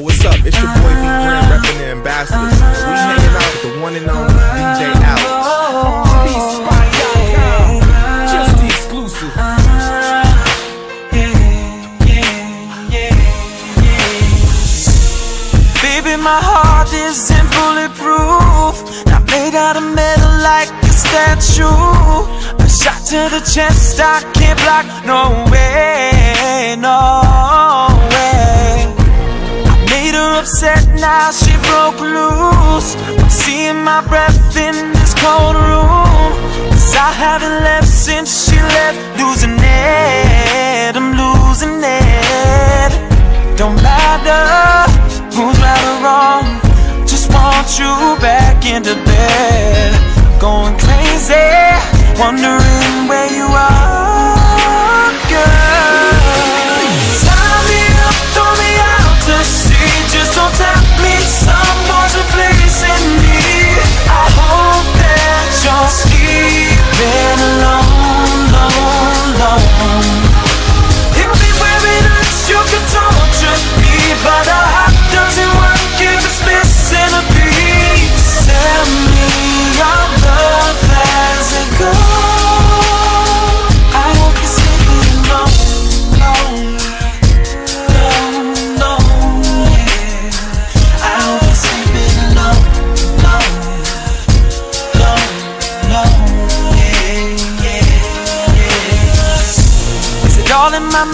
What's up? It's your boy B Grand repping the ambassadors. We hanging out with the one and only DJ Alex. Just the exclusive. Baby, my heart isn't bulletproof. Not made out of metal like a statue. A shot to the chest, I can't block. No way, now she broke loose. Seeing my breath in this cold room. Cause I haven't left since she left. Losing it, I'm losing it. Don't matter who's right or wrong. Just want you back into bed. Going crazy, wondering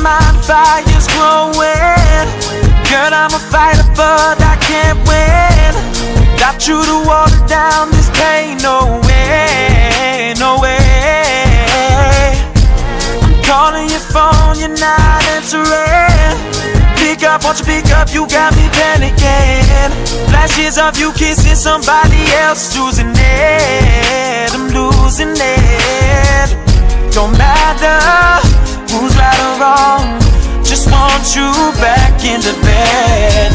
my? Fire's growing. Girl, I'm a fighter, but I can't win. Without you to water down this pain, no way, no way. I'm calling your phone, you're not answering. Pick up, won't you pick up? You got me panicking. Flashes of you kissing somebody else, losing it. I'm losing it. Don't matter Just want you back in the bed.